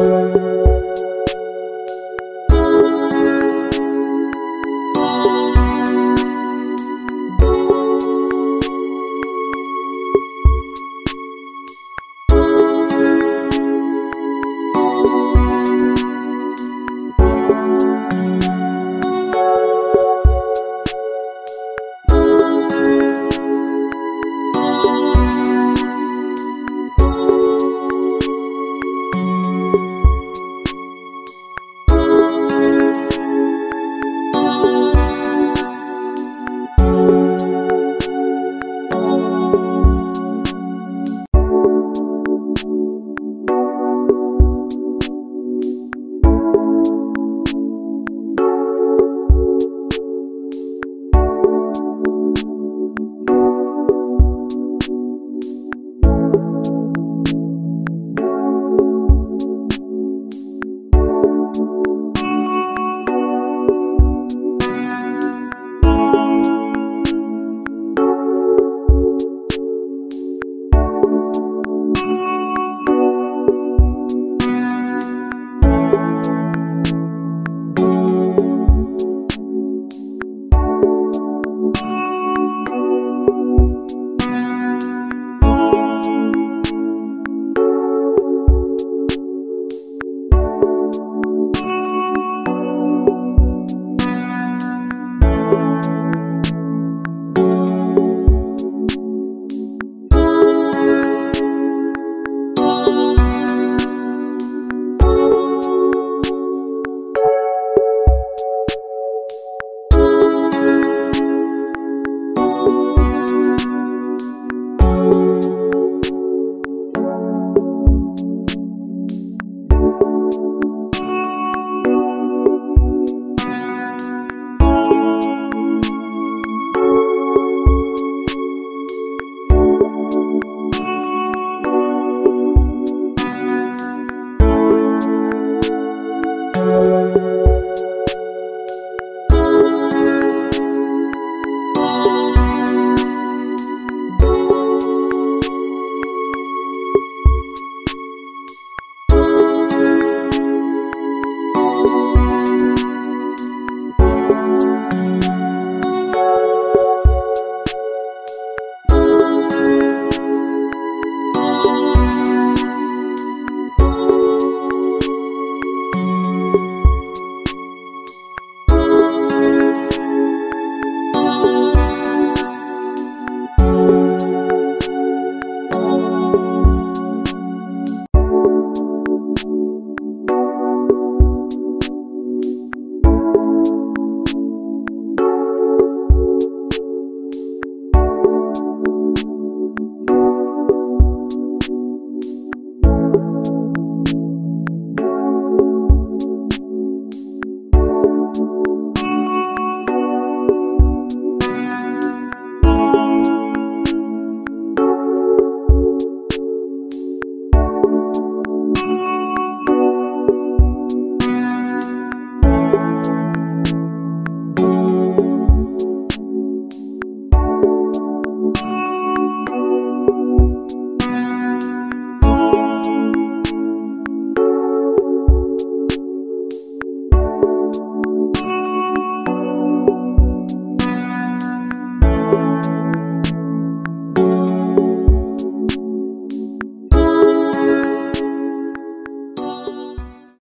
Música Música